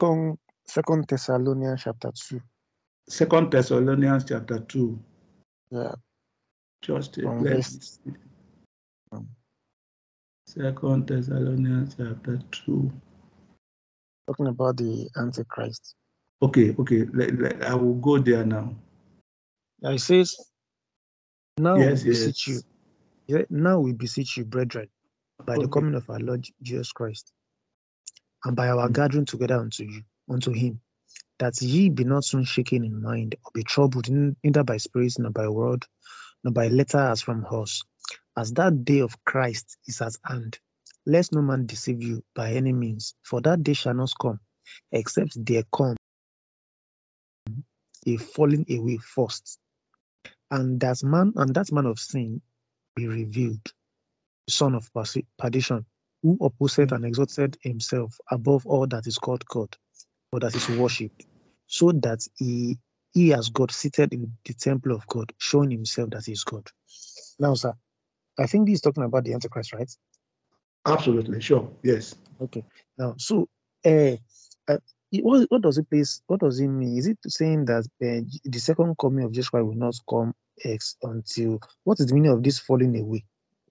Second, Second Thessalonians chapter 2. Second Thessalonians chapter 2. Yeah. Just a From verse- um, Second Thessalonians chapter 2. Talking about the Antichrist. Okay, okay. let- let- I will go there now. It says, Now Yes, we beseech you. yes. Now we beseech you, brethren, by the coming of our Lord Jesus Christ, and by our Mm. gathering together unto you, unto him, that ye be not soon shaken in mind, or be troubled neither by spirits, nor by word, nor by letter as from us, as that day of Christ is at hand. Lest no man deceive you by any means, for that day shall not come, except there come a falling away first, and that man and that man of sin be revealed, the son of perdition, who opposed and exalted himself above all that is called God, or that is worshipped, so that he he as God seated in the temple of God, showing himself that he is God. Now, sir, I think this is talking about the Antichrist, right? Absolutely, sure. Yes. Okay. Now, so uh, uh, what, what does it place? What does it mean? Is it saying that uh, the second coming of Jesus Christ will not come ex until what is the meaning of this falling away?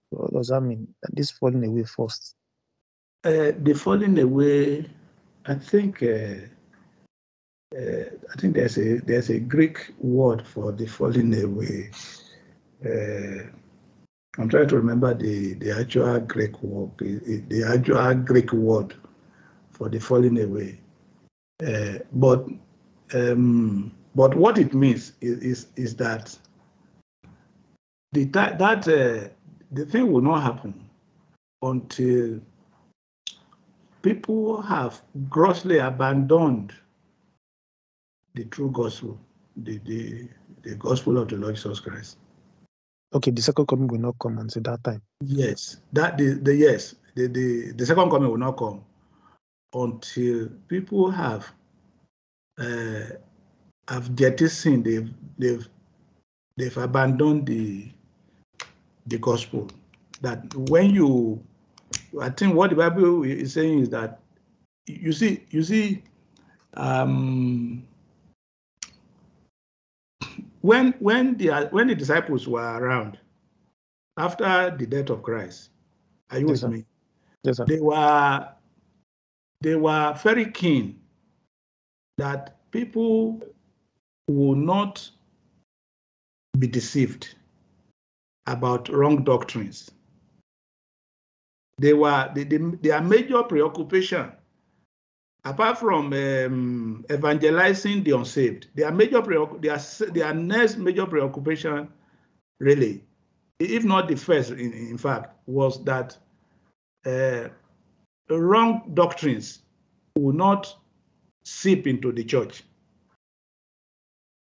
What does that mean? That this falling away first? Uh, the falling away, I think. Uh, uh, I think there's a there's a Greek word for the falling away. Uh, I'm trying to remember the the actual Greek word, the, actual Greek word for the falling away. Uh, but um, but what it means is is, is that the that uh, the thing will not happen until people have grossly abandoned the true gospel, the, the, the gospel of the Lord Jesus Christ. Okay, the second coming will not come until that time. Yes, that the, the yes, the, the, the second coming will not come until people have uh, have jettisoned, they've they've they've abandoned the the gospel. That when you I think what the Bible is saying is that you see, you see, um, when when the when the disciples were around after the death of Christ, are you Yes, with sir. me? Yes, sir. They were they were very keen that people will not be deceived about wrong doctrines. They were they, they, their major preoccupation, apart from um, evangelizing the unsaved, their major their, their next major preoccupation, really, if not the first, in, in fact, was that uh, wrong doctrines will not seep into the church.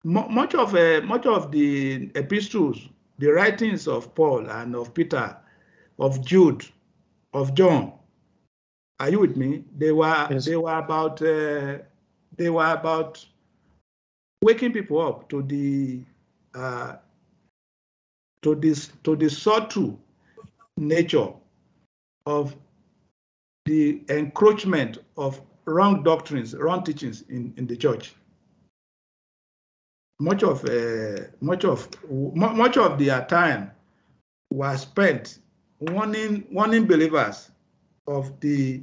Mu- much of uh, much of the epistles, the writings of Paul and of Peter, of Jude, of John, are you with me? They were Yes. they were about uh, they were about waking people up to the uh, to this to the subtle nature of the encroachment of wrong doctrines, wrong teachings in, in the church. Much of uh, much of much of their time was spent warning warning believers of the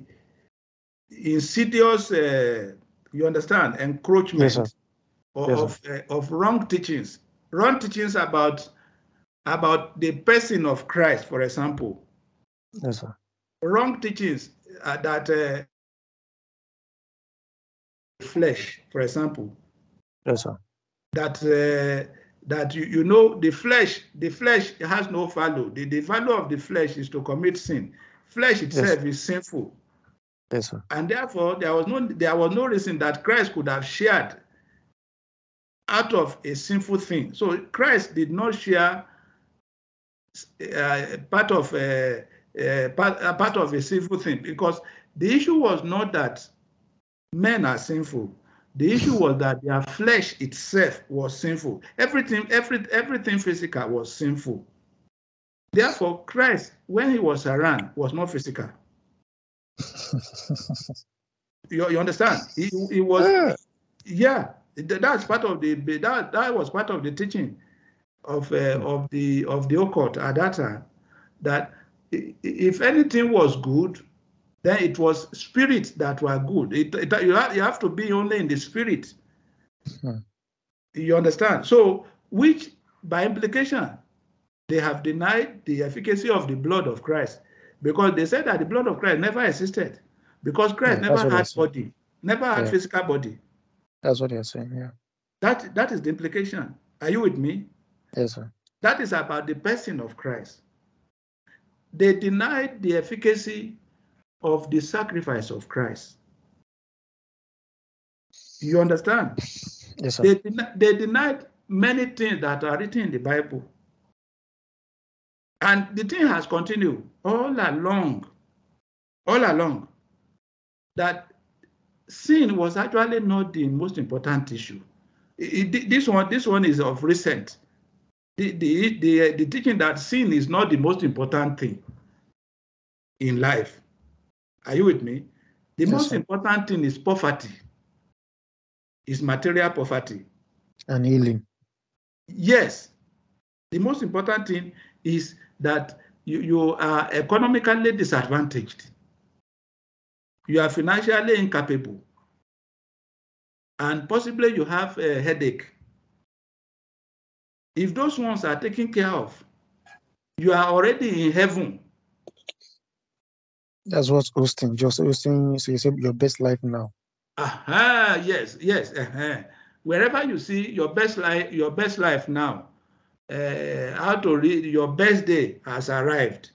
insidious, uh, you understand, encroachment Yes, of Yes, of, uh, of wrong teachings, wrong teachings about about the person of Christ, for example, Yes, sir. wrong teachings uh, that uh, flesh, for example, Yes, sir. that uh, that you, you know the flesh the flesh has no value. The, the value of the flesh is to commit sin. Flesh itself is sinful. Yes, sir. and therefore there was no there was no reason that christ could have shared out of a sinful thing. So christ did not share uh, part of a, uh, part, a part of a sinful thing because the issue was not that men are sinful the issue was that their flesh itself was sinful everything every, everything physical was sinful therefore christ when he was around was not physical You, you understand? He, he was, Yeah. yeah, that's part of the that that was part of the teaching of uh, of the of the occult at that time. That if anything was good, then it was spirits that were good. It, it, you, have, you have to be only in the spirit. Hmm. You understand? So, which by implication, they have denied the efficacy of the blood of Christ because they said that the blood of Christ never existed because Christ Yeah, never had body, never had Yeah. physical body. That's what you're saying. Yeah. That that is the implication. Are you with me? Yes, sir. That is about the person of Christ. They denied the efficacy of the sacrifice of Christ. You understand? Yes, sir. They, den- they denied many things that are written in the Bible. And the thing has continued all along, all along, that sin was actually not the most important issue. I- I- this one, this one is of recent. The, the, the, the teaching that sin is not the most important thing in life. Are you with me? The Yes, most sir. important thing is poverty, is material poverty. And healing. Yes, the most important thing is that you, you are economically disadvantaged. You are financially incapable. And possibly you have a headache. If those ones are taken care of, you are already in heaven. That's what Osteen, just Osteen, so you said your best life now. Aha, yes, yes. uh Wherever you see your best life, your best life now, uh, how to read your best day has arrived.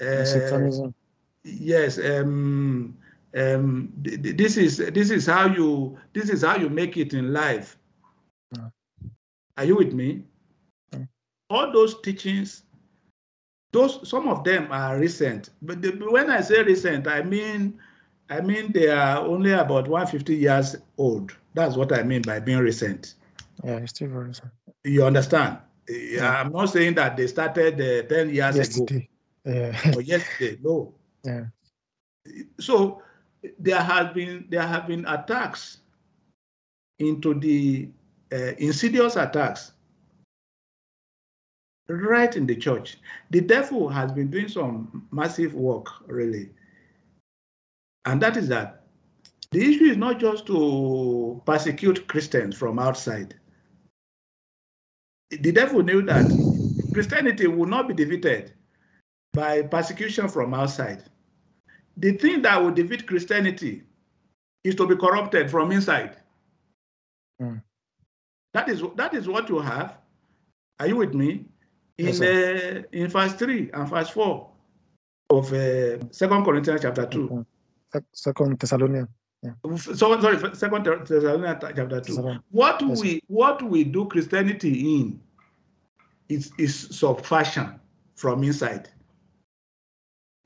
Uh, yes um um th- th- this is this is how you this is how you make it in life Yeah. are you with me Yeah. all those teachings those some of them are recent but the, when i say recent i mean i mean they are only about 150 years old that's what i mean by being recent Yeah, it's still very recent. you understand Yeah. i'm not saying that they started uh, 10 years ago Yesterday. Yeah. or yesterday no yeah. so there has been there have been attacks into the uh, insidious attacks right in the church the devil has been doing some massive work really and that is that the issue is not just to persecute christians from outside the devil knew that christianity will not be defeated by persecution from outside the thing that will defeat Christianity is to be corrupted from inside. Hmm. That is that is what you have. Are you with me? In Yes, uh, in verse three and verse four of uh, Second Corinthians chapter two. Mhm. Sec- Second Thessalonian. So sorry, Second Thessalonians chapter two. Thessalonian. What Yes, we what we do Christianity in is is subversion from inside.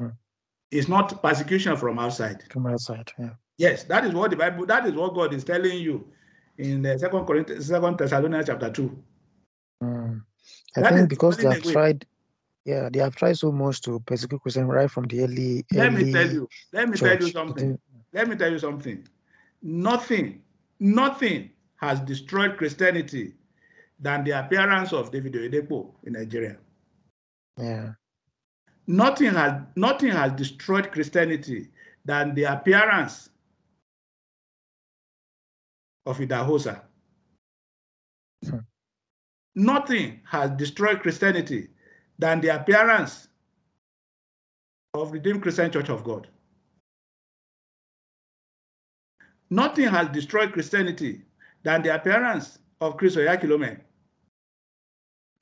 Hmm. It's not persecution from outside. From outside. Yeah. Yes, that is what the Bible, that is what God is telling you in the second Corinthians, second Thessalonians chapter two. Mm. I That think because they have tried, yeah, they have tried so much to persecute Christians right from the early, Let early me tell you, let me tell you something. Let me tell you something. Nothing, nothing has destroyed Christianity than the appearance of David Oyedepo in Nigeria. Yeah. Nothing has nothing has destroyed Christianity than the appearance of Idahosa. Hmm. Nothing has destroyed Christianity than the appearance of the Redeemed Christian Church of God. Nothing has destroyed Christianity than the appearance of Chris Oyakhilome.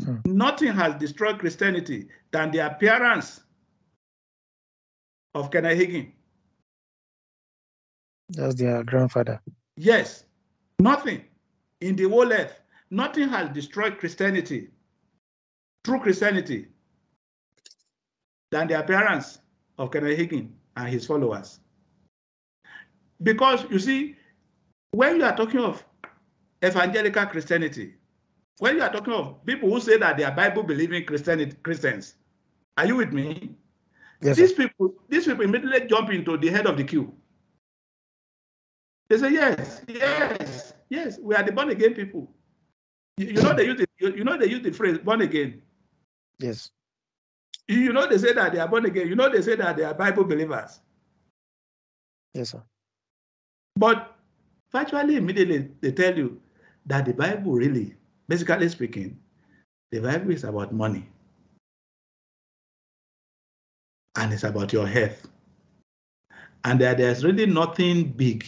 Hmm. Nothing has destroyed Christianity than the appearance of Kenneth Hagin. That's their grandfather. Yes, nothing in the whole earth, nothing has destroyed Christianity, true Christianity, than the appearance of Kenneth Hagin and his followers. Because you see, when you are talking of evangelical Christianity, when you are talking of people who say that they are Bible believing Christians, are you with me? Yes. these sir. people, these people immediately jump into the head of the queue. They say, yes, yes, yes, we are the born again people. You, you know they use the, you, you know they use the phrase born again. Yes. You, you know they say that they are born again. You know they say that they are Bible believers. Yes, sir. But virtually immediately they tell you that the Bible really, basically speaking, the Bible is about money. And it's about your health. And that there's really nothing big.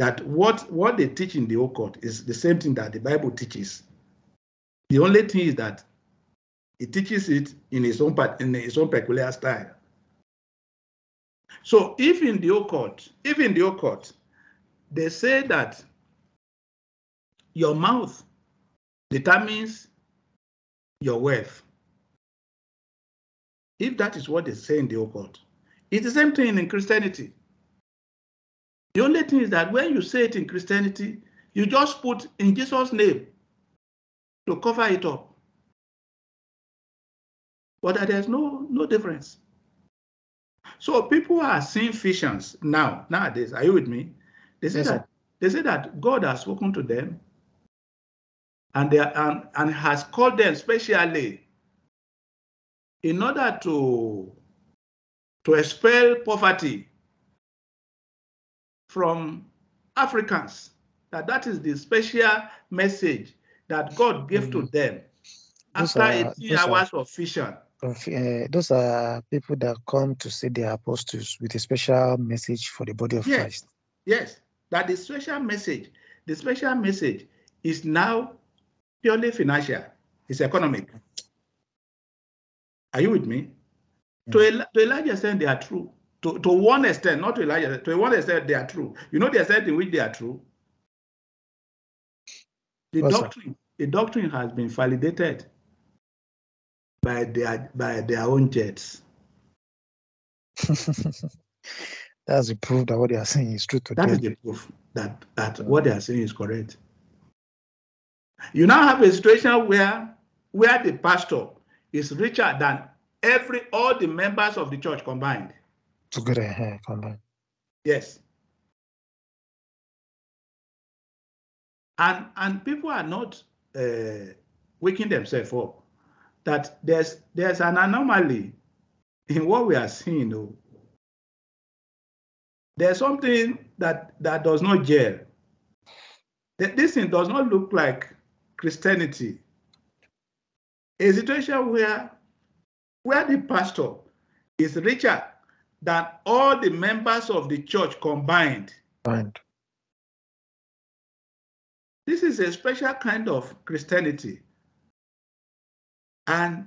That what, what they teach in the occult is the same thing that the Bible teaches. The only thing is that it teaches it in its own part, in its own peculiar style. So if in the occult, if in the occult, they say that your mouth determines your wealth. If that is what they say in the occult, it's the same thing in Christianity. The only thing is that when you say it in Christianity, you just put in Jesus' name to cover it up. But there's no, no difference. So people are seeing visions now, nowadays. Are you with me? They say Yes, that sir. they say that God has spoken to them and they are, and, and has called them specially in order to to expel poverty from Africans. That that is the special message that God gave to Mm. them Those after are- 18 those are- hours of. Conf- uh, those are people that come to they are apostles with a special message for the body of Yes. Christ. Yes, that the special message, the special message is now purely financial, it's economic. Are you with me? To, a, to a large extent, they are true. To, to one extent, not to a large extent, to one extent, they are true. You know the extent in which they are true? The What's that? doctrine, the doctrine has been validated by their by their own jets. That's the proof that what they are saying is true to That them. is the proof that, that what they are saying is correct. You now have a situation where where the pastor is richer than every all the members of the church combined. Together, eh, combined. Yes. And and people are not uh, waking themselves up that there's there's an anomaly in what we are seeing. There's something that that does not gel. Th- This thing does not look like Christianity. A situation where where the pastor is richer than all the members of the church combined. This is a special kind of Christianity. And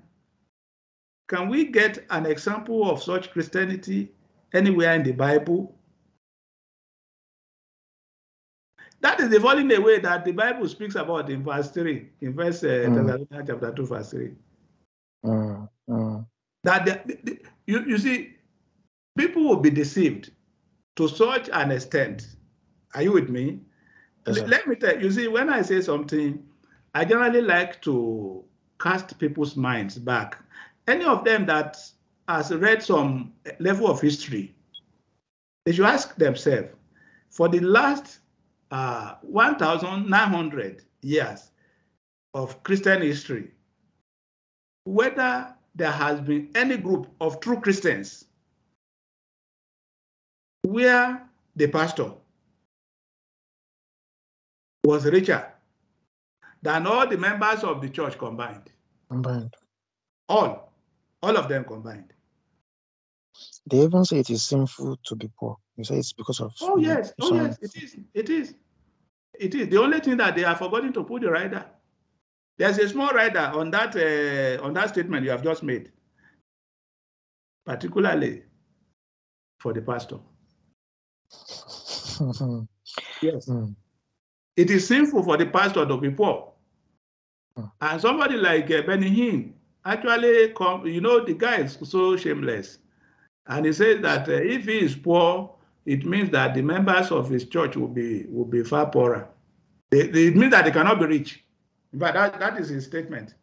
can we get an example of such Christianity anywhere in the Bible? That is the falling away that the Bible speaks about in verse 3, in verse uh, Mm. Chapter 2, verse 3. Mm, mm. That the- the- you, you see, people will be deceived to such an extent. Are you with me? Yes, Le- Let me tell you, see, when I say something, I generally like to cast people's minds back. Any of them that has read some level of history, they should ask themselves, for the last uh, 1,900 years of Christian history, whether there has been any group of true Christians where the pastor was richer than all the members of the church combined. Combined. All, all of them combined. They even say it is sinful to be poor. You say it's because of. Oh yes, oh yes, it is. It is. It is. The only thing that they are forgetting to put the rider. There's a small rider on that uh, on that statement you have just made, particularly for the pastor. Yes. Mm, It is sinful for the pastor to be poor. Hmm. And somebody like uh, Benny Hinn actually come, you know, the guy is so shameless. And he says that uh, if he is poor, it means that the members of his church will be will be far poorer. They- they- it means that they cannot be rich. But that, that is his statement.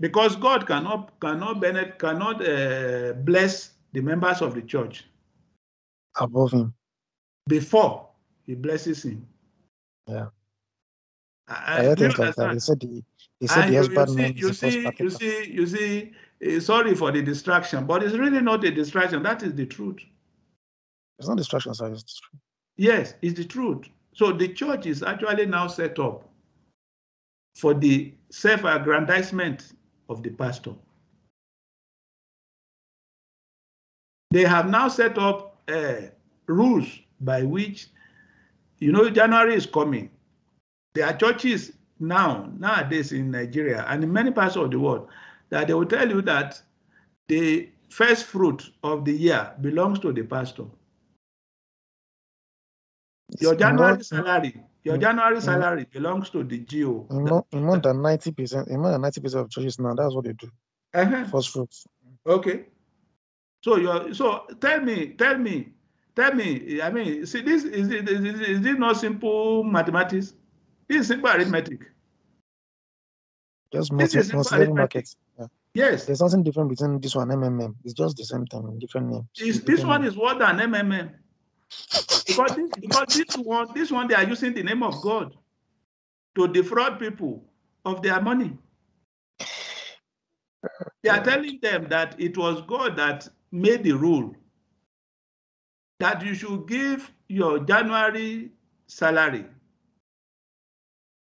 Because God cannot cannot benefit, cannot uh, bless the members of the church above him. before he blesses him. Yeah. I, I heard things like that. They said the they said And the you, you see, you is the first see, you see, you see. eh, sorry for the distraction, but it's really not a distraction. That is the truth. It's not distraction, sir. It's true. Yes, it's the truth. So the church is actually now set up for the self-aggrandizement of the pastor. They have now set up uh, rules by which, you know, January is coming. There are churches now, nowadays in Nigeria and in many parts of the world, that they will tell you that the first fruit of the year belongs to the pastor. Your January salary, your January in- salary belongs to the GO. In more, more than ninety percent, in more than ninety percent of churches now, that's what they do. Uh-huh. First fruits. Okay. So you're so tell me, tell me, tell me. I mean, see, this is it is, it- is this not simple mathematics? This is simple arithmetic. Just This is simple arithmetic. Yeah. Yes, There's nothing different between this one MMM. It's just the same thing, different names. is this one names. is what than MMM? Because this, because this one, this one they are using the name of God to defraud people of their money. They are telling them that it was God that made the rule that you should give your January salary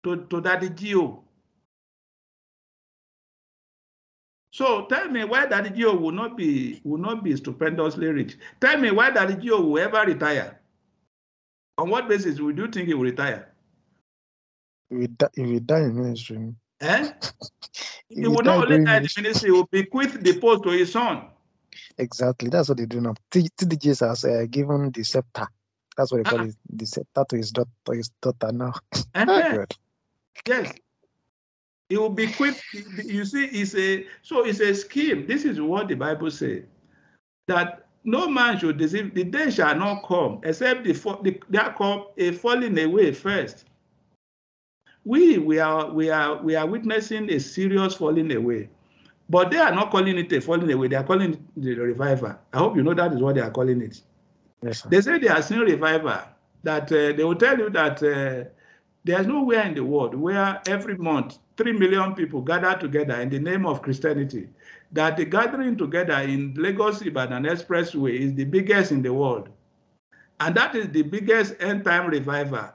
to, to Daddy GO. So tell me why Daddy GO will not be will not be stupendously rich. Tell me why Daddy GO will ever retire. On what basis would you think he will retire? If we die, if we die in ministry, Eh? He He will not only die in ministry, he will bequeath the post to his son. Exactly. That's what they do now. TDJs has uh, given the scepter. That's what they call Ah. it. The scepter to his daughter, his daughter now. Uh-huh. Yes. It will be quick. You see, it's a so it's a scheme. This is what the Bible says that no man should deceive. The day shall not come except the, the there come a falling away first. We we are we are we are witnessing a serious falling away, but they are not calling it a falling away. They are calling it the revival. I hope you know that is what they are calling it. Yes. They say they are seeing revival. That uh, they will tell you that uh, there's nowhere in the world where every month three million people gather together in the name of Christianity. That the gathering together in Lagos Ibadan Expressway is the biggest in the world, and that is the biggest end time revival.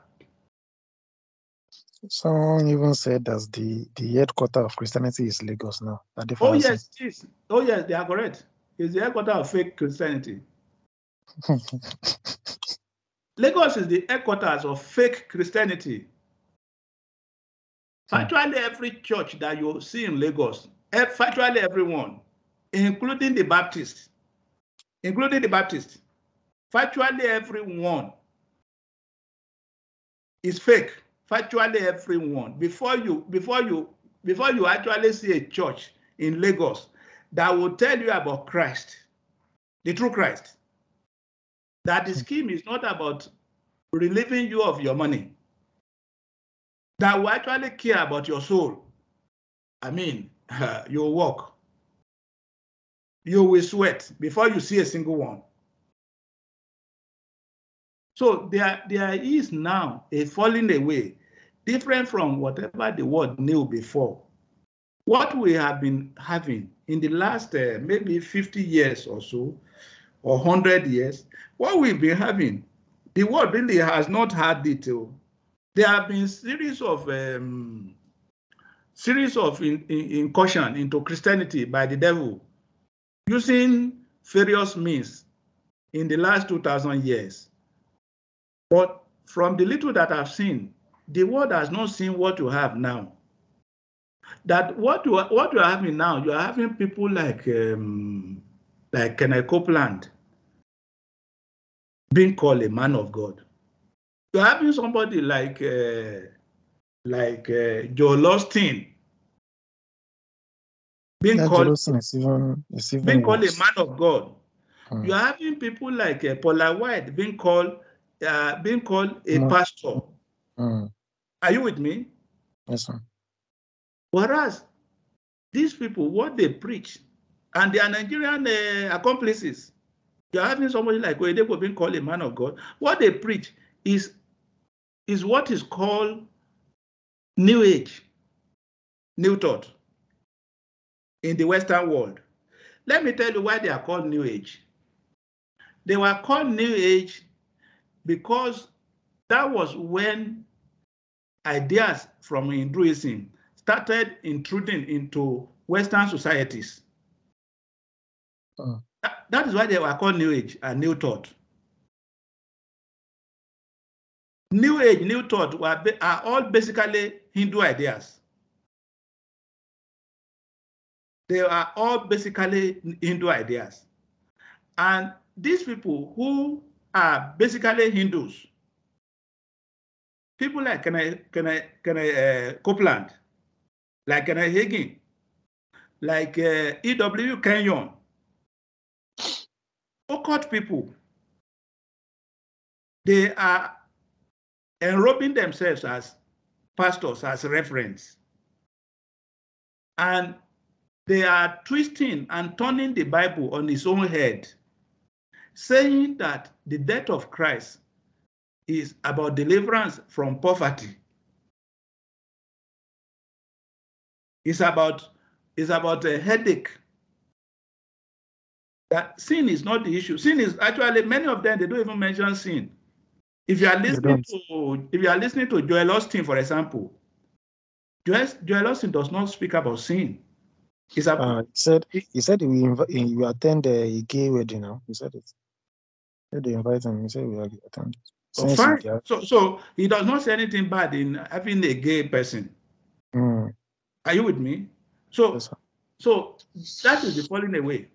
Someone even said that the, the headquarter of Christianity is Lagos now. Oh yes, it is. Oh yes, they are correct. It's the headquarter of fake Christianity. Lagos is the headquarters of fake Christianity. Hmm. Virtually every church that you see in Lagos, eh, virtually everyone, including the Baptists, including the Baptists, virtually everyone is fake. Virtually everyone. Before you, before you, before you actually see a church in Lagos that will tell you about Christ, the true Christ, that the scheme is not about relieving you of your money, that will actually care about your soul. I mean, you will walk, you will sweat before you see a single one. So there, there is now a falling away, different from whatever the world knew before. What we have been having in the last uh, maybe 50 years or so, or 100 years, what we've been having, the world really has not had it. oh. There have been series of um, series of in, in, incursion into Christianity by the devil using various means in the last 2,000 years. But from the little that I've seen, the world has not seen what you have now. That what you are, what you are having now, you are having people like um, like Kenneth Copeland being called a man of God. You're having somebody like uh, like uh, Joel Osteen being That called is even, is even being called a man of God. Hmm. You are having people like uh, Paula White being called uh, being called a Ma- pastor. Hmm. Are you with me? Yes, sir. Whereas these people, what they preach, and they are Nigerian uh, accomplices, You're having somebody like Oyedepo being called a man of God. What they preach is, is what is called New Age, New Thought in the Western world. Let me tell you why they are called New Age. They were called New Age because that was when ideas from Hinduism started intruding into Western societies. Uh. That, that is why they were called New Age and New Thought. New Age, New Thought were, are all basically Hindu ideas. They are all basically Hindu ideas. And these people who are basically Hindus, people like Kenneth, Kenneth, Kenneth uh, Copeland, like Kenneth Hagin, like uh, E.W. Kenyon, occult people, they are enrobing themselves as pastors, as reference. And they are twisting and turning the Bible on its own head, saying that the death of Christ is about deliverance from poverty. It's about, it's about a headache. That sin is not the issue. Sin is actually, many of them, they don't even mention sin. If you are listening to, if you are listening to Joel Osteen, for example, Joel, Joel Osteen does not speak about sin. He's about, uh, he said he said you attend a gay wedding now. He said it. He they invite him. He said we attend. Oh, fine. So so he does not say anything bad in having a gay person. Mm. Are you with me? So yes, so that is the falling away.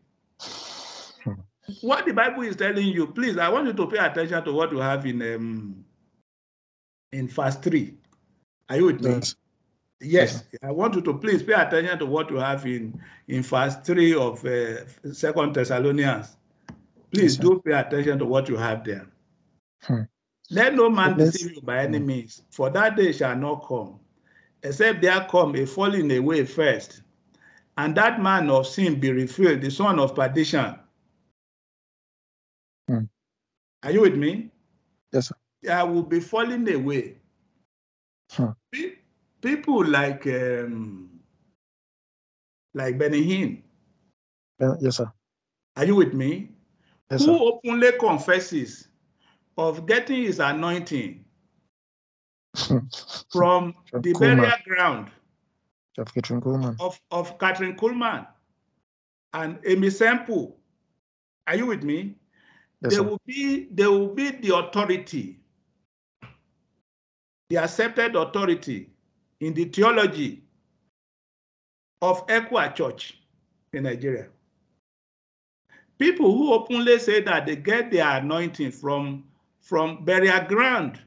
Hmm. What the Bible is telling you, please, I want you to pay attention to what you have in um in verse three. Are you with me? Yes. Yes, I want you to please pay attention to what you have in in verse three of uh, Second Thessalonians. Please do pay attention to what you have there. Hmm. Let no man deceive you by any hmm. means, for that day shall not come, except there come a falling away first, and that man of sin be revealed, the son of perdition. Hmm. Are you with me? Yes, sir. There will be falling away. Hmm people like um, like Benny Hinn. Uh, yes, sir. Are you with me? Yes, Who openly confesses of getting his anointing from, the Kuhlman. burial ground of Kathryn Kuhlman. Of, of Kathryn Kuhlman and Aimee Semple. Are you with me? Yes, there will be there will be the authority, the accepted authority in the theology of ECWA Church in Nigeria. People who openly say that they get their anointing from, from burial ground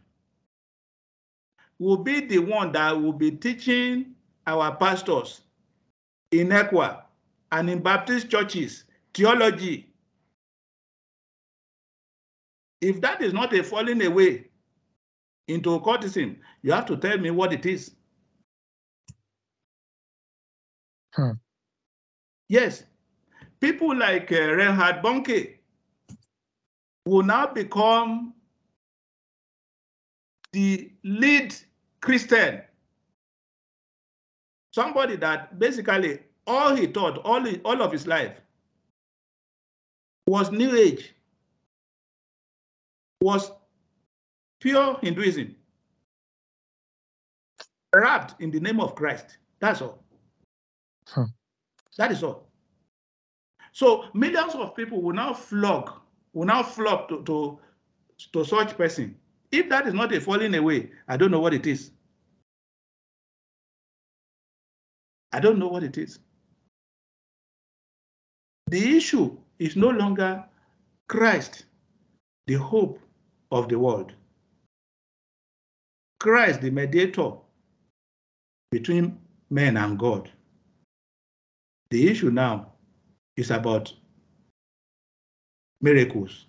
will be the one that will be teaching our pastors in ECWA and in Baptist churches theology. If that is not a falling away into occultism, you have to tell me what it is. Hmm. Yes, people like uh, Reinhard Bonnke will now become the lead Christian. Somebody that basically all he taught, all, he, all of his life, was New Age, was pure Hinduism, wrapped in the name of Christ. That's all. Huh. That is all. So millions of people will now flock, will now flock to, to, to such person. If that is not a falling away, I don't know what it is. I don't know what it is. The issue is no longer Christ, the hope of the world. Christ, the mediator between men and God. The issue now is about miracles,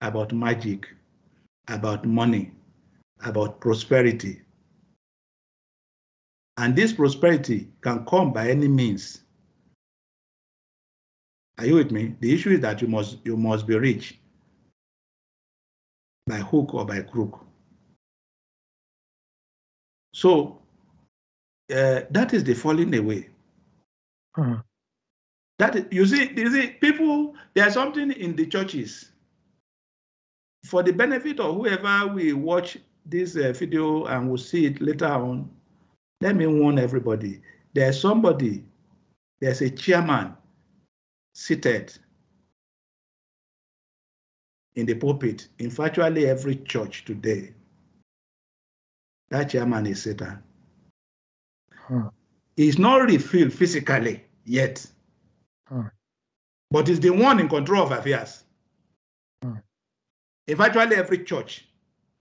about magic, about money, about prosperity. And this prosperity can come by any means. Are you with me? The issue is that you must you must be rich by hook or by crook. So uh, that is the falling away. Hmm. That you see, you see, people. There's something in the churches. For the benefit of whoever we watch this uh, video and will see it later on, let me warn everybody. There's somebody. There's a chairman seated in the pulpit in virtually every church today. That chairman is Satan. Hmm. He's not revealed physically yet, But he's the one in control of affairs. Hmm. In virtually every church,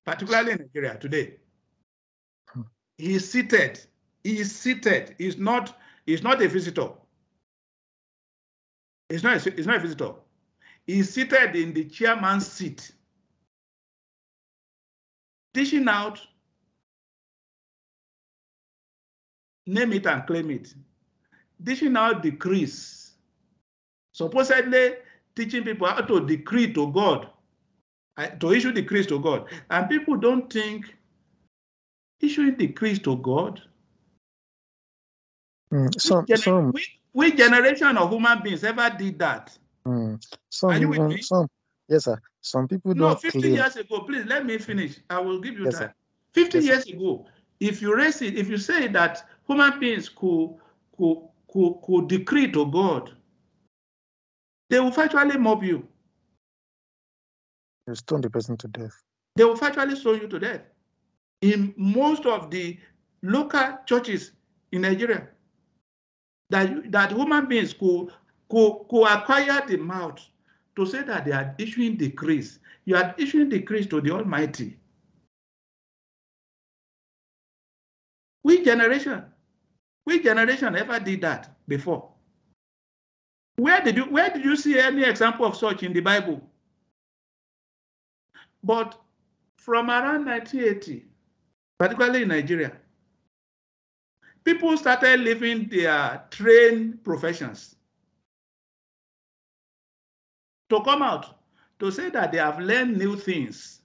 particularly in Nigeria today, Hmm. he's seated. He is seated. He's not. He's not a visitor. He's not. A, he's not a visitor. He's seated in the chairman's seat, dishing out name it and claim it, dishing out decrees, supposedly teaching people how to decree to God, uh, to issue decrees to God. And people don't think issuing decrees to God. Hmm. Some, Which, some, which, which generation of human beings ever did that? hmm. some, Are you with even- me? some, yes, sir. Some people No, don't 50 claim. years ago, please let me finish. I will give you Yes, time. sir. 50 Yes, sir. years ago, if you raise it, if you say that human beings could, could, could, could decree to God, they will virtually mob you. You stone the person to death. They will virtually stone you to death. In most of the local churches in Nigeria, that, that human beings could, could, could acquire the mouth to say that they are issuing decrees. You are issuing decrees to the Almighty. Which generation? Which generation ever did that before? Where did you where did you see any example of such in the Bible? But from around 1980, particularly in Nigeria, people started leaving their trained professions to come out to say that they have learned new things,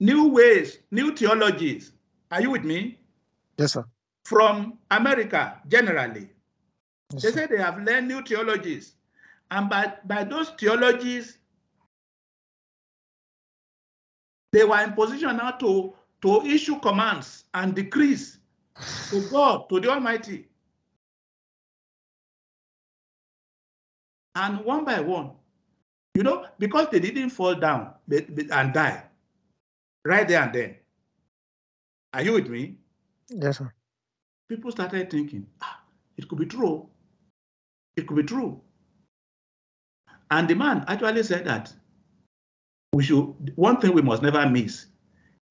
new ways, new theologies. Are you with me? Yes, sir. From America generally. Yes, They say they have learned new theologies. And by, by those theologies, they were in position now to, to issue commands and decrees to God, to the Almighty. And one by one, you know, because they didn't fall down and die right there and then. Are you with me? Yes, sir. People started thinking, ah, it could be true. It could be true. And the man actually said that we should one thing we must never miss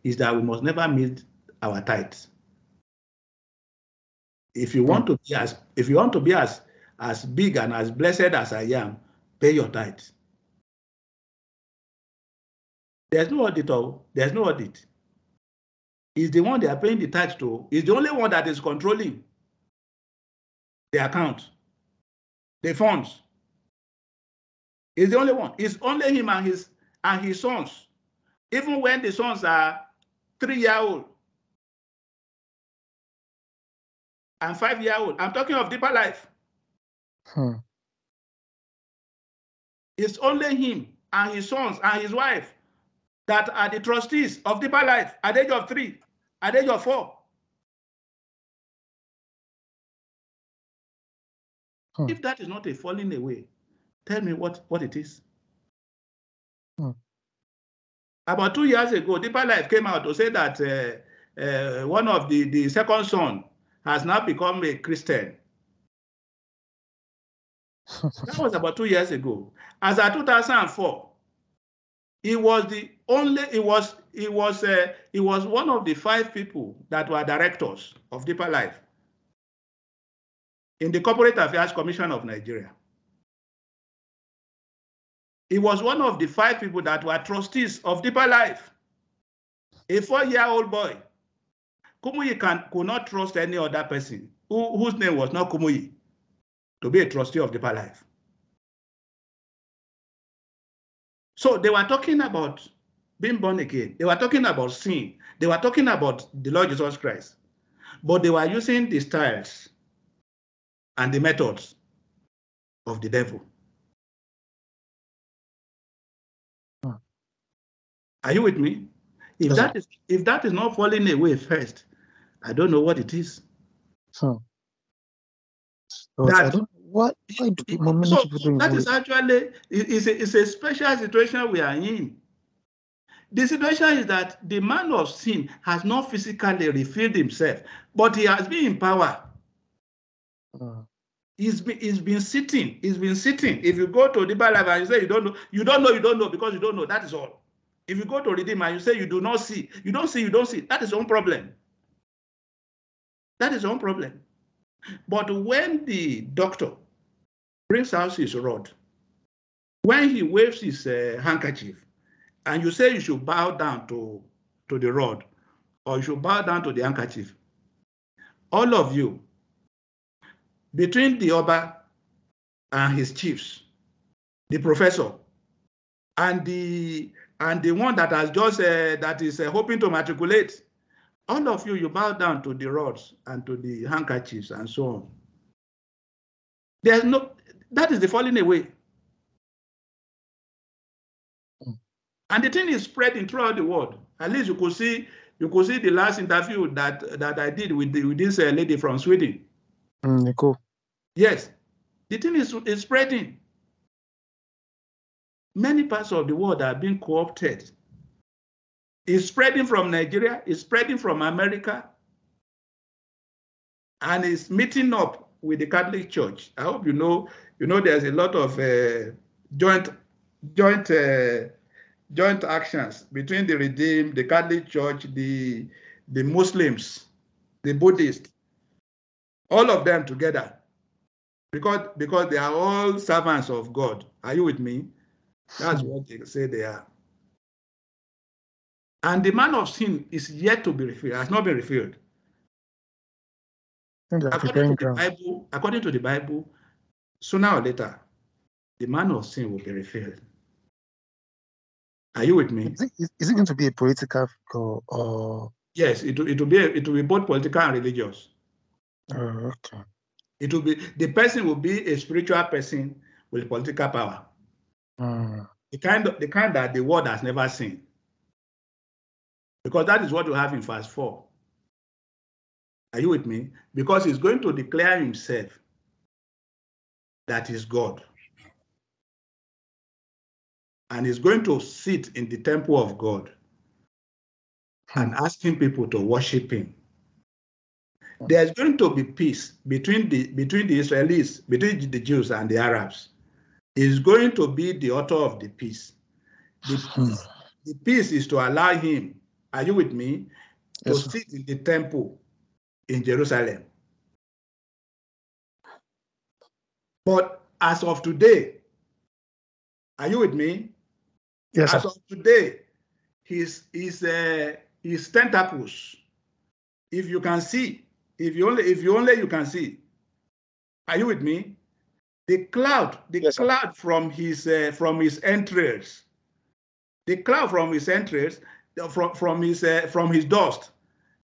is that we must never miss our tithes. If you want to be as if you want to be as as big and as blessed as I am, pay your tithes. There's no auditor, oh. there's no audit. Is the one they are paying the tax to, is the only one that is controlling the account, the funds. Is the only one. It's only him and his and his sons. Even when the sons are three year old and five year old. I'm talking of deeper life. Hmm. It's only him and his sons and his wife that are the trustees of deeper life at the age of three, at the age of four. Hmm. If that is not a falling away, tell me what, what it is. Hmm. About two years ago, Deeper Life came out to say that uh, uh, one of the, the second son has now become a Christian. That was about two years ago. As of 2004, he was the only, he was, he was, uh, he was one of the five people that were directors of Deeper Life in the Corporate Affairs Commission of Nigeria. He was one of the five people that were trustees of Deeper Life. A four-year-old boy. Kumuyi can, could not trust any other person who, whose name was not Kumuyi to be a trustee of Deeper Life. So they were talking about being born again. They were talking about sin. They were talking about the Lord Jesus Christ. But they were using the styles and the methods of the devil. Hmm. Are you with me? If that is if that is not falling away first, I don't know what it is. That- what why do people, So don't is actually it's a, it's a special situation we are in. The situation is that the man of sin has not physically revealed himself, but he has been in power. He's been, he's been sitting. He's been sitting. If you go to the Bible and you say you don't know, you don't know, you don't know because you don't know. That is all. If you go to Redeem and you say you do not see, you don't see, you don't see. That is your own problem. That is your own problem. But when the doctor brings out his rod, when he waves his uh, handkerchief, and you say you should bow down to, to the rod, or you should bow down to the handkerchief, all of you, between the Oba and his chiefs, the professor, and the and the one that has just uh, that is uh, hoping to matriculate, all of you, you bow down to the rods and to the handkerchiefs and so on. There's no that is the falling away. Mm. And the thing is spreading throughout the world. At least you could see you could see the last interview that that I did with, the, with this uh, lady from Sweden. Hmm, Nicole. Yes, the thing is, is spreading. Many parts of the world are being co-opted. It's spreading from Nigeria, it's spreading from America, and it's meeting up with the Catholic Church. I hope you know, you know, there's a lot of uh, joint, joint, uh, joint actions between the Redeemed, the Catholic Church, the the Muslims, the Buddhists, all of them together because because they are all servants of God. Are you with me? That's hmm. what they say they are. And the man of sin is yet to be revealed, has not been revealed. I think they're According to the. Bible, according to the Bible, sooner or later, the man of sin will be revealed. Are you with me? Is it, is, is it going to be a political or, Yes, it will, it will be it will be both political and religious. oh, okay. It will be the person will be a spiritual person with political power. Hmm. the kind of the kind that the world has never seen. Because that is what you have in verse 4. Are you with me? Because he's going to declare himself that is God. And he's going to sit in the temple of God and asking people to worship him. There's going to be peace between the between the Israelis, between the Jews and the Arabs. He's going to be the author of the peace. The Hmm. peace, the peace is to allow him, are you with me, to Yes, sit in the temple in Jerusalem. But as of today, are you with me? Yes, sir. As of today, his his uh, his tentacles, if you can see, if you only if you only you can see, are you with me? The cloud, the Yes, sir. cloud from his uh, from his entrails, the cloud from his entrails, from from his uh, from his dust,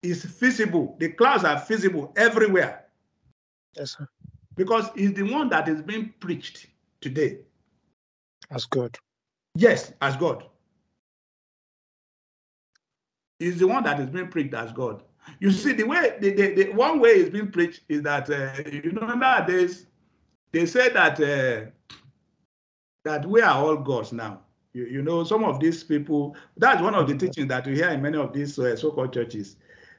is visible. The clouds are visible everywhere Yes, sir. because he's the one that is being preached today. As God. Yes, as God. He's the one that is being preached as God. You see, the way the, the, the one way it's being preached is that uh, you know nowadays they say that uh, that we are all gods now. You, you know, some of these people. That's one of the teachings that we hear in many of these uh, so-called churches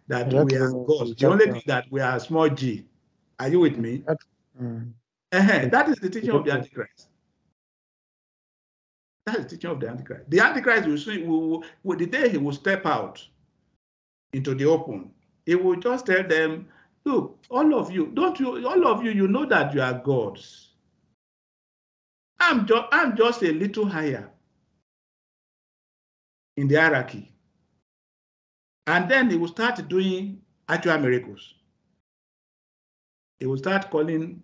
that we are gods. The only thing that we are small g. Are you with me? Hmm. Uh-huh. That is the teaching of the Antichrist. That is the teaching of the Antichrist. The Antichrist will see, will, will, the day he will step out into the open, he will just tell them, look, all of you, don't you, all of you, you know that you are gods. I'm, just, I'm just a little higher in the hierarchy. And then he will start doing actual miracles. He will start calling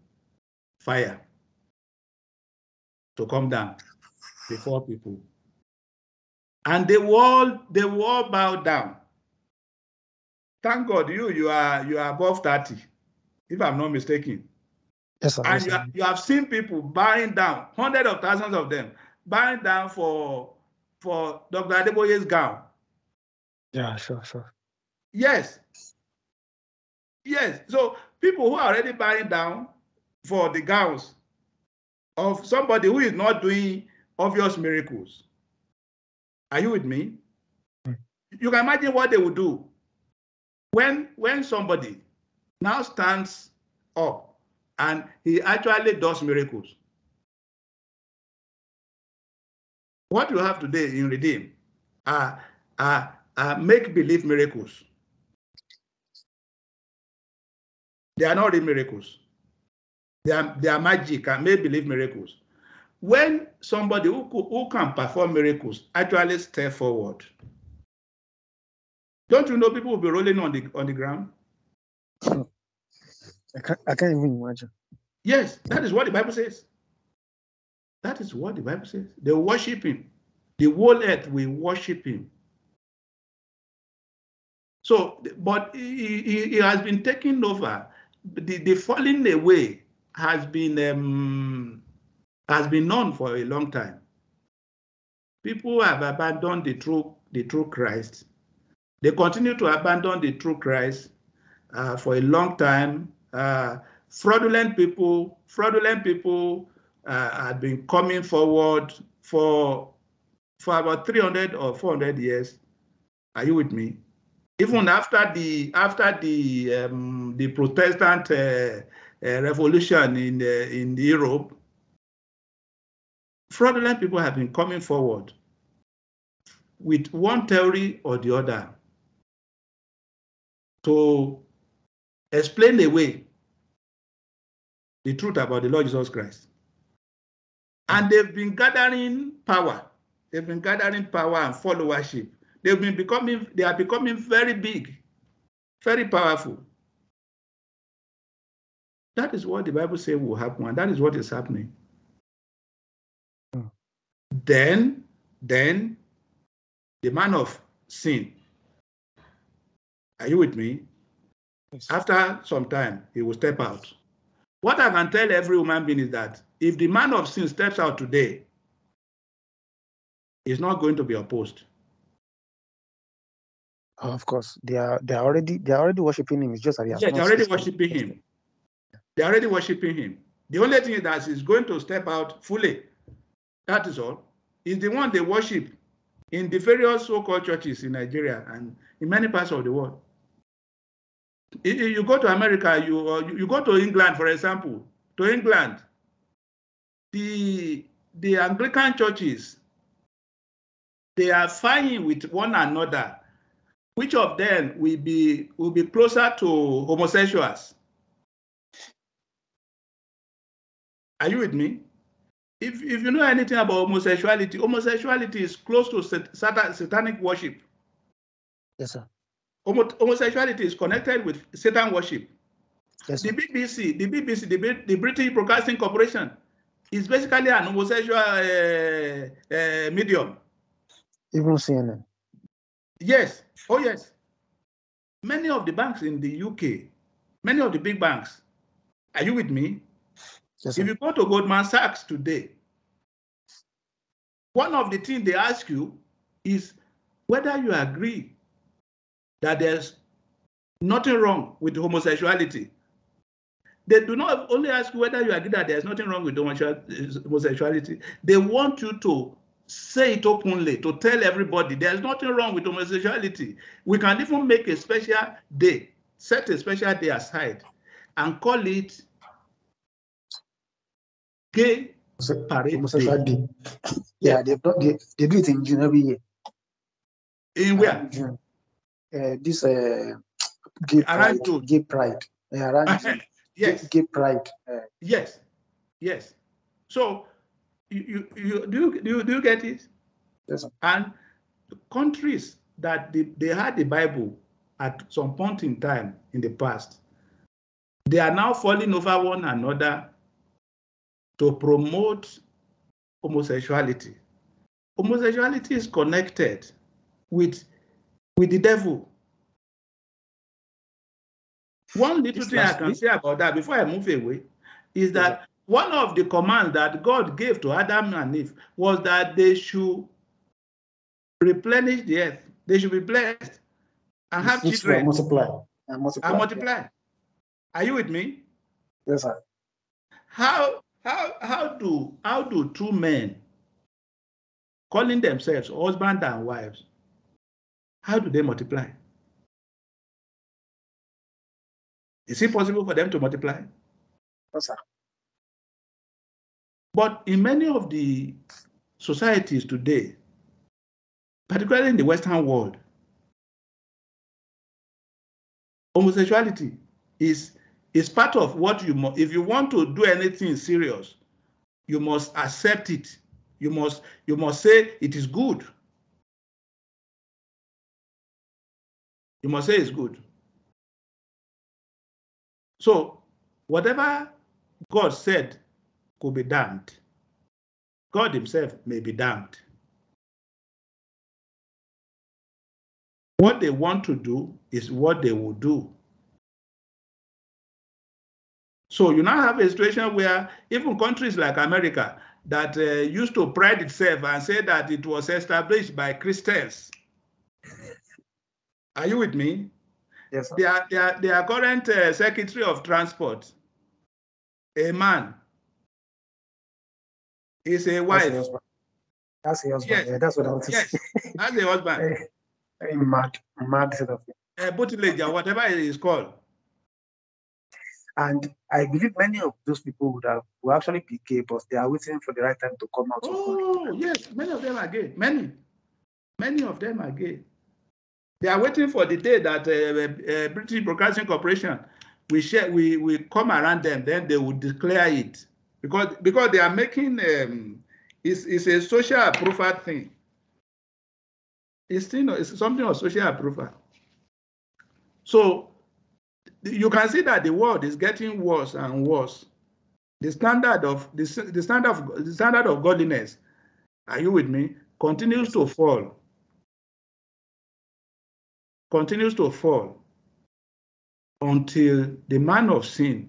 fire to come down before people. And they will all, they will all bow down. Thank God you you are you are above 30, if I'm not mistaken. Yes, sir. And yes, you, have, you have seen people buying down, hundreds of thousands of them, buying down for for Dr. Adeboye's gown. Yeah, sure, sure. Yes. Yes. So people who are already buying down for the gowns of somebody who is not doing obvious miracles. Are you with me? Mm. You can imagine what they would do when when somebody now stands up and he actually does miracles. What you have today in Redeem are, are, are make-believe miracles. They are not real miracles. They are, they are magic and make-believe miracles. When somebody who, who can perform miracles actually step forward, don't you know people will be rolling on the on the ground? I can't, I can't even imagine. Yes, that is what the Bible says. That is what the Bible says. They worship him. The whole earth will worship him. So, but he, he, he has been taken over. The, the falling away has been um, has been known for a long time. People have abandoned the true the true Christ. They continue to abandon the true Christ uh, for a long time. Uh, fraudulent people, fraudulent people uh, have been coming forward for for about 300 or 400 years. Are you with me? Even after the after the um, the Protestant uh, uh, revolution in uh, in Europe, fraudulent people have been coming forward with one theory or the other to explain away the truth about the Lord Jesus Christ. And they've been gathering power. They've been gathering power and followership. They've been becoming, they are becoming very big, very powerful. That is what the Bible says will happen, and that is what is happening. Hmm. Then, then the man of sin. Are you with me? Yes. After some time, he will step out. What I can tell every human being is that if the man of sin steps out today, he's not going to be opposed. Oh, of course, they are they are already they are already worshiping him. It's just that he has Yeah, they're already ceased to- worshiping him. They're already worshiping him. The only thing is that he's going to step out fully. That is all. He's the one they worship in the various so-called churches in Nigeria and in many parts of the world. You go to America, you, or you you go to England, for example, to England, the the Anglican churches, they are fighting with one another. Which of them will be will be closer to homosexuals? Are you with me? If, if you know anything about homosexuality, homosexuality is close to sat- satan- satanic worship. Yes, sir. Homo- homosexuality is connected with Satan worship. Yes, The. BBC, the BBC, the, the British Broadcasting Corporation is basically an homosexual uh, uh, medium. Even CNN. Yes. Oh, yes. Many of the banks in the UK, many of the big banks, are you with me? Yes, If you go to Goldman Sachs today, one of the things they ask you is whether you agree that there's nothing wrong with homosexuality. They do not only ask you whether you agree that there's nothing wrong with homosexuality, they want you to say it openly, to tell everybody there's nothing wrong with homosexuality. We can even make a special day, set a special day aside, and call it Gay Parade Homosexual Day. Yeah, they, they they do it in June every year. In where? June. Uh, this uh, gay pride. June. Gay pride. Yeah, June. yes. Gay, gay pride. Uh, Yes, yes. So you, you, you do you, do you, do you get it? yes, sir. And the countries that they, they had the Bible at some point in time in the past, they are now falling over one another to promote homosexuality. homosexuality is connected with with the devil. One little This thing I can week- say about that before I move away is that one of the commands that God gave to Adam and Eve was that they should replenish the earth. They should be blessed and have will children multiply and multiply. and multiply. Are you with me? Yes, sir. How how how do how do two men calling themselves husband and wives, how do they multiply? Is it possible for them to multiply? Yes, sir. But in many of the societies today, particularly in the Western world, homosexuality is is part of what you must. If you want to do anything serious, you must accept it. You must you must say it is good. You must say it's good. So whatever God said could be damned. God himself may be damned. What they want to do is what they will do. So you now have a situation where even countries like America that uh, used to pride itself and say that it was established by Christians. Are you with me? Yes, sir. Their, their, their current uh, Secretary of Transport, a man, is a That's wife. the husband. That's the husband. Yes. Yeah, that's what I want to Yes, say. that's a husband. very, mad, mad set of thing. a Buttigieg or whatever it is called. And I believe many of those people would have will actually be gay, but they are waiting for the right time to come out. Oh, yes, many of them are gay. Many. Many of them are gay. They are waiting for the day that uh, uh, British Broadcasting Corporation we share we we come around them, then they will declare it because because they are making um, it's, it's a social approval thing. It's you know it's something of social approval. So you can see that the world is getting worse and worse. The standard of the, the standard of the standard of godliness, are you with me? Continues to fall. Continues to fall until the man of sin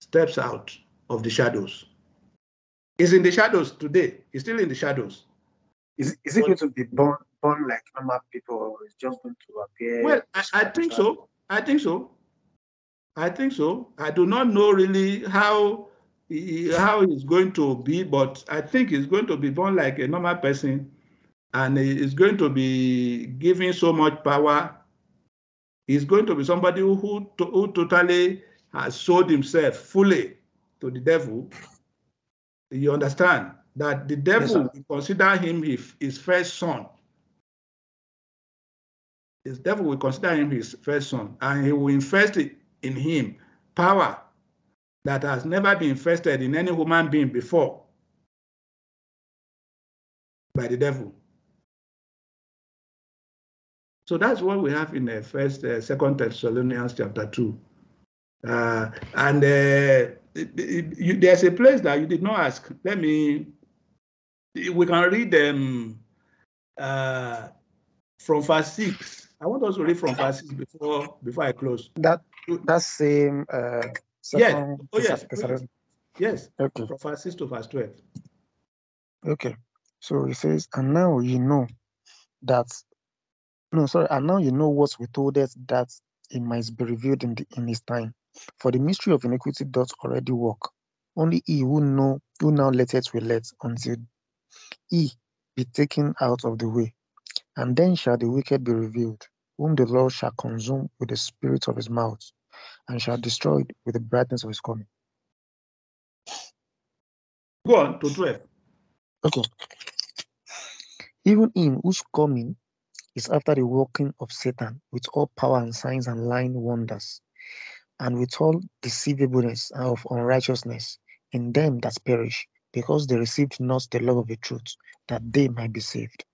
steps out of the shadows. He's in the shadows today. He's still in the shadows. Is, is it going to be born born like normal people, or is just going to appear? Well, I, I think so. I think so. I think so. I do not know really how he- how he's going to be, but I think he's going to be born like a normal person, and he is going to be given so much power. He's going to be somebody who who, to- who totally has sold himself fully to the devil. You understand that the devil sir. will consider him his, his first son. The devil will consider him his first son, and he will invest in him power that has never been invested in any human being before by the devil. So that's what we have in the first, uh, second Thessalonians chapter two, uh, and uh, you, there's a place that you did not ask. Let me. We can read them uh, from verse six. I want us to read from verse six before before I close. that that same uh, Yes. Oh, yes, Yes, Okay. from verse six to verse twelve. Okay. So it says, and now you know that no, sorry, and now you know what we told us that it might be revealed in the in his time. For the mystery of iniquity doth already work. Only he who know who now let it will let until he be taken out of the way. And then shall the wicked be revealed, whom the Lord shall consume with the spirit of his mouth, and shall destroy with the brightness of his coming. Go on to twelve. Okay. Even him whose coming is after the working of Satan with all power and signs and lying wonders, and with all deceivableness of unrighteousness in them that perish, because they received not the love of the truth, that they might be saved.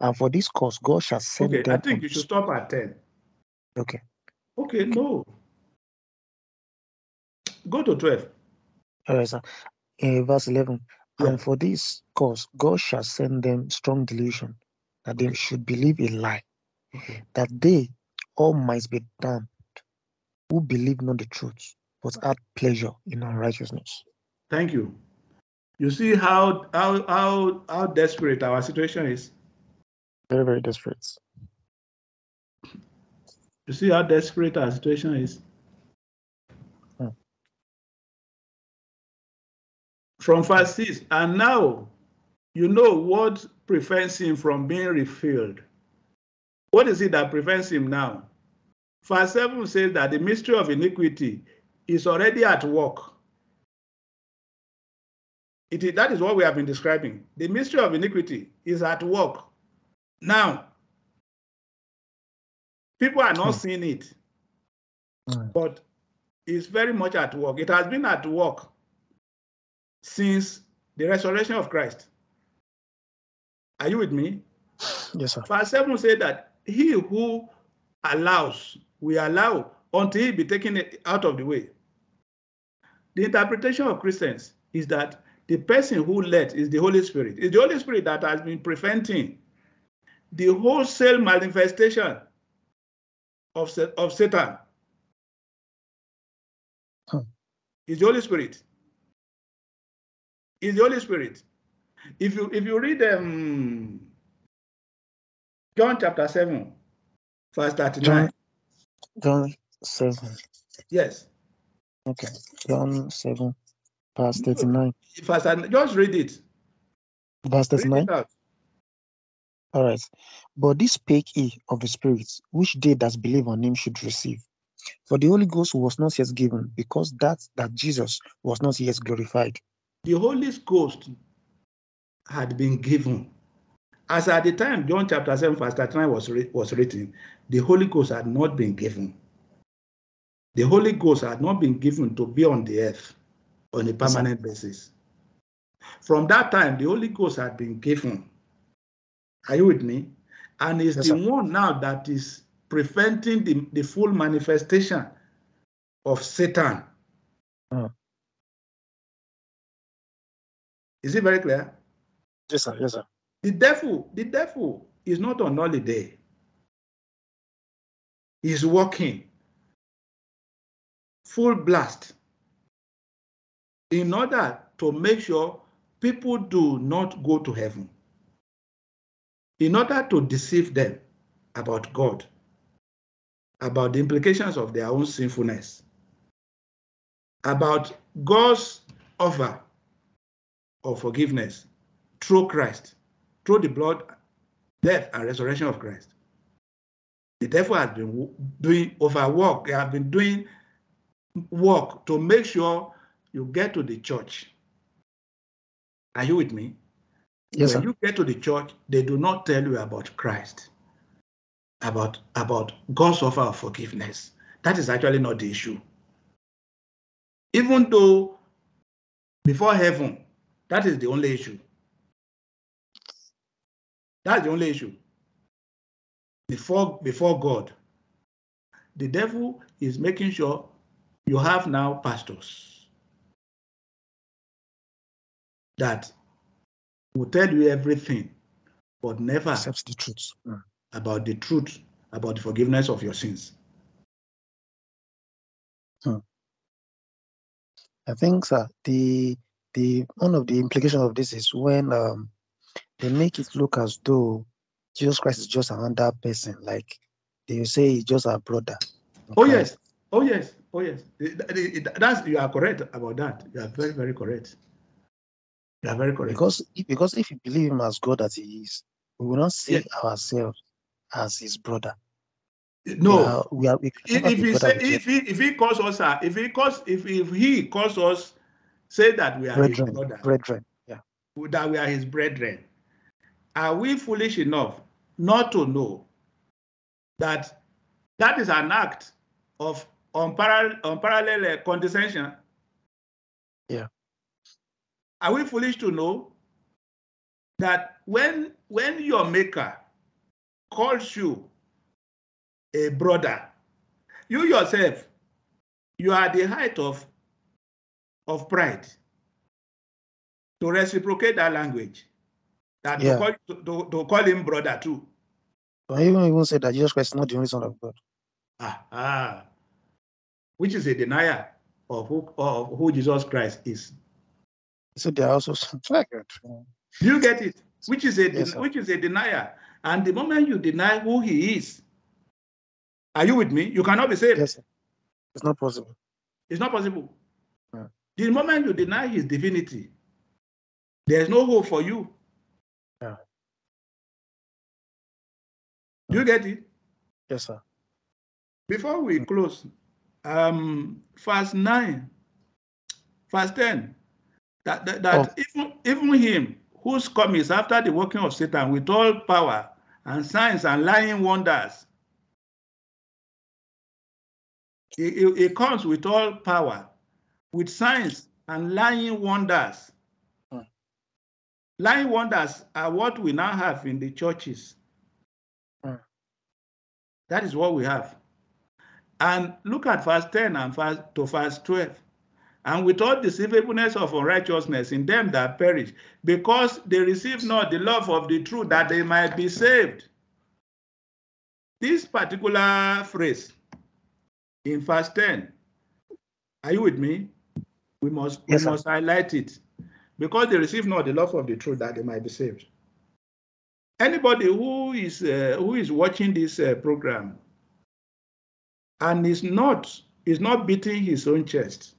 And for this cause God shall send Okay, I them. think you should stop at ten. Okay. Okay, no. Go to twelve. All right, sir. Uh, verse 11. Yeah. And for this cause, God shall send them strong delusion that they should believe a lie, that they all might be damned who believe not the truth, but had pleasure in unrighteousness. Thank you. You see how how how how desperate our situation is. Very, very desperate. You see how desperate our situation is. Hmm. From verse 6, and now you know what prevents him from being refilled. What is it that prevents him now? Verse 7 says that the mystery of iniquity is already at work. It is, that is what we have been describing. The mystery of iniquity is at work. Now, people are not Hmm. seeing it, Hmm. but it's very much at work. It has been at work since the resurrection of Christ. Are you with me? Yes, sir. Verse 7 said that he who allows, we allow until he be taken out of the way. The interpretation of Christians is that the person who led is the Holy Spirit. It's the Holy Spirit that has been preventing the wholesale manifestation of, of Satan. Hmm. It's the Holy Spirit. It's the Holy Spirit. If you if you read um, John chapter 7, verse 39. John, John 7. Yes. Okay. John 7, verse. 39. Verse, just read it. Verse Read 39. it out. All right. But this spake he of the Spirit, which they that believe on him should receive. For the Holy Ghost was not yet given, because that that Jesus was not yet glorified. The Holy Ghost had been given. As at the time John chapter 7, verse 39 was, was written, the Holy Ghost had not been given. The Holy Ghost had not been given to be on the earth on a permanent basis. From that time, the Holy Ghost had been given. Are you with me? And it's Yes, the sir. one now that is preventing the, the full manifestation of Satan. Hmm. Is it very clear? Yes, sir. Yes, sir. The devil, the devil is not on holiday. He's working full blast in order to make sure people do not go to heaven. In order to deceive them about God, about the implications of their own sinfulness, about God's offer of forgiveness through Christ, through the blood, death, and resurrection of Christ. The devil has been doing overwork, they have been doing work to make sure you get to the church. Are you with me? Yes, when sir. you get to the church, they do not tell you about Christ, about, about God's offer of forgiveness. That is actually not the issue. Even though before heaven, that is the only issue. That's the only issue. Before, before God, the devil is making sure you have now pastors that will tell you everything, but never Accepts the truth. Hmm. about the truth about the forgiveness of your sins. I think, sir, the the one of the implications of this is when um they make it look as though Jesus Christ is just another person, like they say he's just our brother. Oh Christ. yes, oh yes, oh yes. That's you are correct about that. You are very, very correct. You are very correct. Because if, because if you believe him as God as he is, we will not see Yes. ourselves as his brother. no, we are, we, are, we if, if he say if he if he calls us uh, if he calls if if he calls us say that we are his brother brethren. That we are his brethren. Are we foolish enough not to know that that is an act of unparalleled unparalleled uh, condescension? Yeah. are we foolish to know that when when your maker calls you a brother you yourself you are the height of of pride to reciprocate that language. That Yeah. to, call, to, to, to call him brother too. But even even say that Jesus Christ is not the only Son of God. Ah, ah. Which is a denier of who, of who Jesus Christ is. So they are also some you get it? Which is a Yes, which is a denier. And the moment you deny who he is, are you with me? You cannot be saved. Yes, sir. It's not possible. It's not possible. Yeah. The moment you deny his divinity, there's no hope for you. Yeah. Do you get it? Yes, sir. Before we close, um, verse 9, verse 10, that, that, that even, even him whose come is after the working of Satan with all power and signs and lying wonders. He, he- he comes with all power, with signs and lying wonders. Lying wonders are what we now have in the churches. Hmm. That is what we have. And look at verse 10 and verse to verse 12. And with all deceivableness of unrighteousness in them that perish, because they receive not the love of the truth that they might be saved. This particular phrase in verse 10, are you with me? We must, Yes, we must highlight it. Because they receive not the love of the truth that they might be saved. Anybody who is uh, who is watching this uh, program and is not is not beating his own chest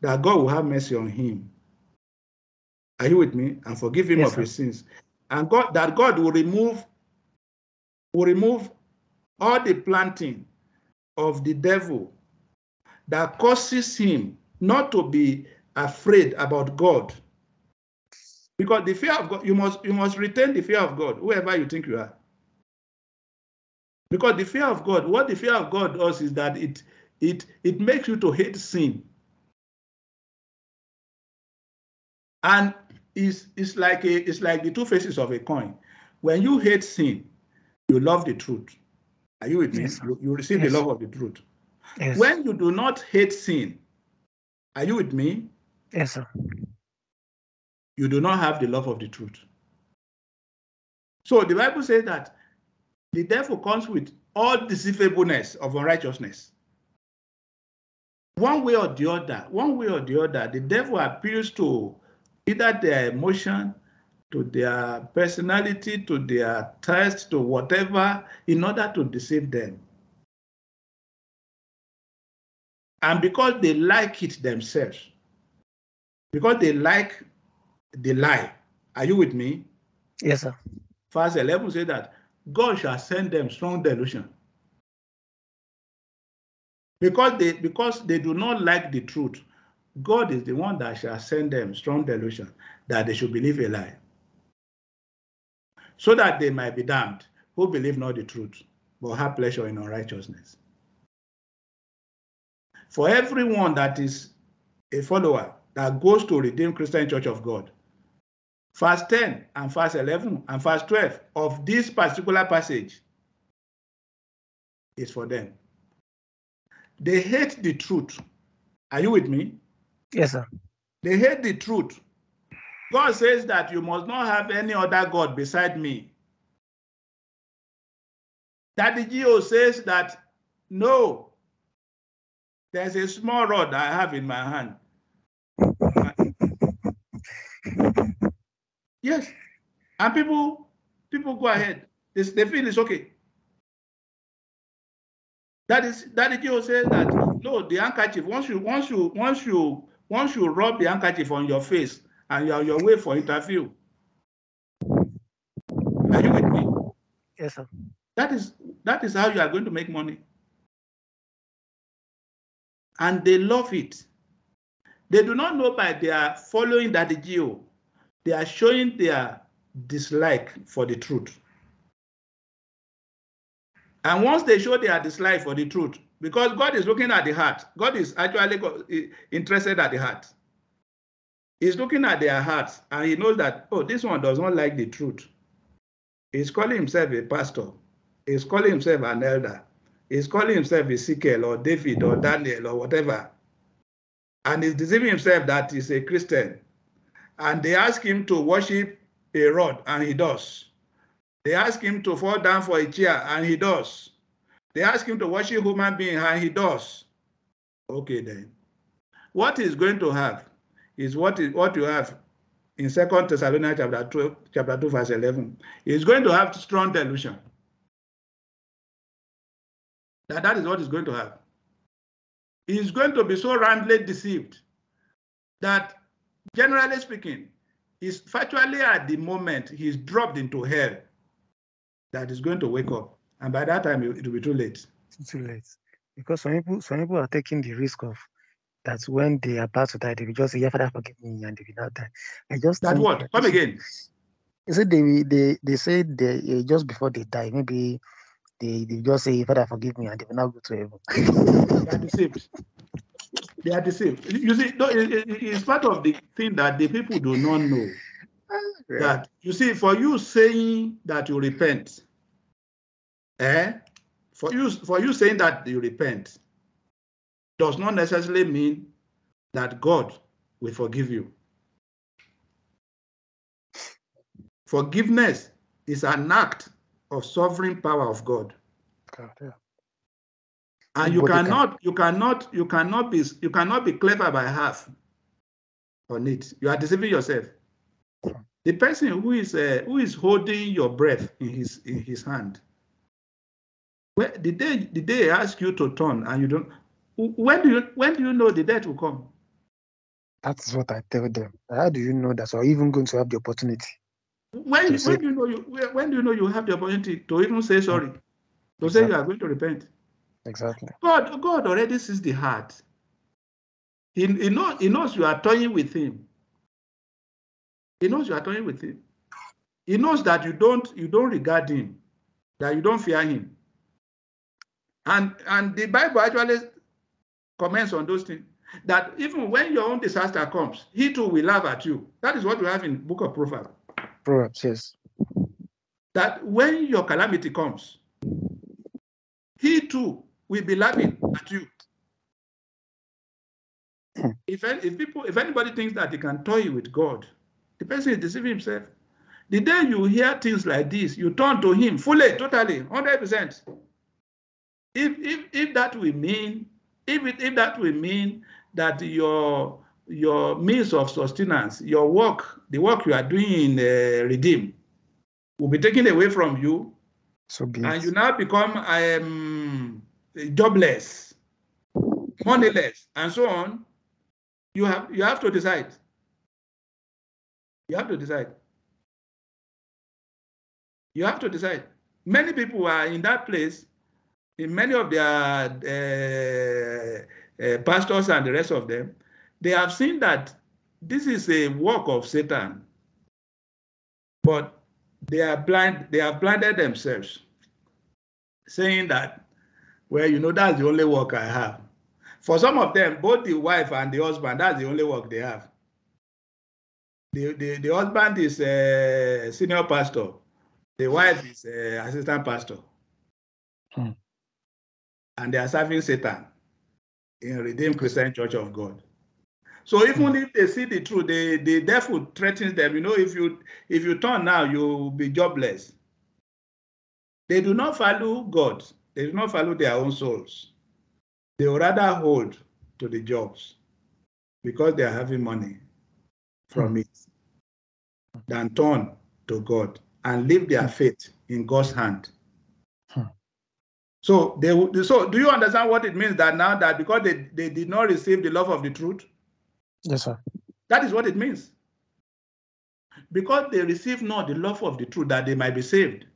that God will have mercy on him. Are you with me? And forgive him Yes, of sir. his sins. And God that God will remove will remove all the planting of the devil that causes him not to be afraid about God. Because the fear of God, you must you must retain the fear of God, whoever you think you are. Because the fear of God, what the fear of God does is that it it it makes you to hate sin. And it's, it's like a it's like the two faces of a coin. When you hate sin, you love the truth. Are you with me? Yes, you, you receive Yes. the love of the truth. Yes. When you do not hate sin, are you with me? Yes, sir. You do not have the love of the truth. So the Bible says that the devil comes with all deceivableness of unrighteousness. One way or the other, one way or the other, the devil appeals to either their emotion, to their personality, to their taste, to whatever, in order to deceive them. And because they like it themselves, because they like the lie, are you with me? Yes, sir. Verse 11 says that God shall send them strong delusion. Because they because they do not like the truth, God is the one that shall send them strong delusion that they should believe a lie. So that they might be damned who believe not the truth, but have pleasure in unrighteousness. For everyone that is a follower that goes to Redeemed Christian Church of God, verse 10 and verse 11 and verse 12 of this particular passage is for them. They hate the truth. Are you with me? Yes, sir. They hate the truth. God says that you must not have any other God beside me. Daddy GO says that no, there's a small rod I have in my hand. Yes. And people, people go ahead. They, they feel it's okay. That is Daddy GO says that no, the handkerchief, once you once you once you once you rub the handkerchief on your face and you're on your way for interview. Are you with me? Yes, sir. That is that is how you are going to make money. And they love it. They do not know by their following Daddy GO, they are showing their dislike for the truth. And once they show their dislike for the truth, because God is looking at the heart, God is actually interested at the heart. He's looking at their hearts and he knows that, oh, this one does not like the truth. He's calling himself a pastor. He's calling himself an elder. He's calling himself Ezekiel or David or Daniel or whatever. and he's deceiving himself that he's a Christian. And they ask him to worship a rod, and he does. They ask him to fall down for a chair, and he does. They ask him to worship human being, and he does. Okay, then. What he's going to have is what is what you have in Second Thessalonians chapter 2, chapter 2, verse 11. He's going to have strong delusion. That, that is what he's going to have. He's going to be so roundly deceived that, generally speaking, he's virtually at the moment he's dropped into hell that is going to wake up. And by that time, it will be too late. It's too late. Because some people, some people are taking the risk of that when they are about to die, they will just say, Yeah, Father, forgive me, and they will not die. I just That what? that Come again. They said they they they say they uh, just before they die, maybe they, they just say, Father, forgive me, and they will not go to heaven. They are deceived. They are deceived. You see, no, it- it- it's part of the thing that the people do not know. That you see, for you saying that you repent, eh? For you, for you saying that you repent, does not necessarily mean that God will forgive you. Forgiveness is an act of sovereign power of God. God, yeah. And you cannot you cannot you cannot be you cannot be clever by half on it you are deceiving yourself the person who is uh, who is holding your breath in his in his hand where the day the day he ask you to turn and you don't when do you when do you know the death will come That's what I tell them. How do you know that? Or even going to have the opportunity? when when do you know you when- when do you know you have the opportunity to even say sorry to say you are going to repent Exactly. God, God already sees the heart. He, he, knows, he knows you are toying with him. He knows you are toying with him. He knows that you don't you don't regard him, that you don't fear him. And and the Bible actually comments on those things. That even when your own disaster comes, he too will laugh at you. That is what we have in book of Proverbs. Proverbs, yes. That when your calamity comes, he too will be laughing at you. Hmm. if, if people, if anybody thinks that he can toy with God, the person is deceiving himself. The day you hear things like this, you turn to him fully, totally, hundred percent. If if if that will mean, if it, if that will mean that your your means of sustenance, your work, the work you are doing in uh, Redeem, will be taken away from you, So and you now become um, jobless, moneyless, and so on, you have you have to decide. You have to decide. You have to decide. Many people are in that place. In many of their uh, uh, pastors and the rest of them, they have seen that this is a work of Satan, but they are blind. They have blinded themselves, saying that, well, you know, that's the only work I have. For some of them, both the wife and the husband, that's the only work they have. The, the, the husband is a senior pastor, the wife is a assistant pastor. Hmm. And they are serving Satan in Redeemed Christian Church of God. So even if they see the truth, they, the devil threatens them. You know, if you if you turn now, you'll be jobless. They do not value God. They do not value their own souls. They would rather hold to the jobs because they are having money from it than turn to God and leave their faith in God's hand. Hmm. So they would- so do you understand what it means that now that because they, they did not receive the love of the truth, Yes, sir. that is what it means. Because they receive not the love of the truth that they might be saved.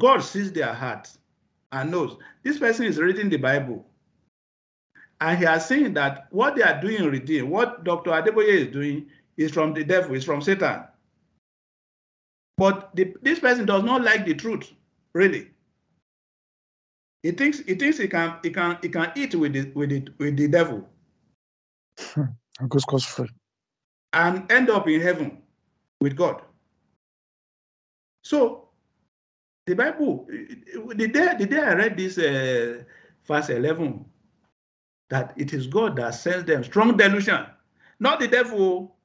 God sees their heart and knows this person is reading the Bible. And he has seen that what they are doing in Redeem, what Dr. Adeboye is doing, is from the devil, is from Satan. But the, this person does not like the truth, really. He thinks he thinks he can he can he can eat with the with the with the devil hmm. And goes cost free. and end up in heaven with God. So the Bible, the day the day I read this uh, verse 11, that it is God that sends them strong delusion, not the devil.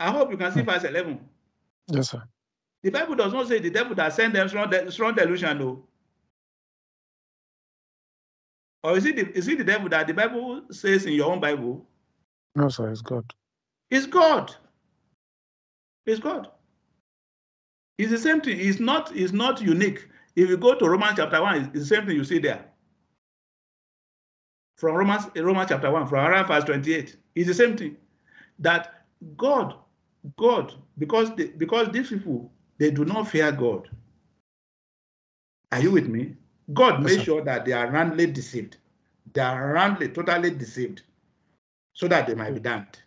I hope you can see Hmm. verse 11. Yes, sir. The Bible does not say the devil that sent them strong, de- strong delusion, no. Or is it, the, is it the devil that the Bible says in your own Bible? No, sir, it's God. It's God. It's God. It's the same thing. It's not, it's not unique. If you go to Romans chapter 1, it's the same thing you see there. From Romans, eh, Romans chapter 1, from around verse 28. It's the same thing. That God, God, because they, because these people, they do not fear God. Are you with me? God Yes, made sir. sure that they are roundly deceived. They are roundly, totally deceived, so that they might be damned.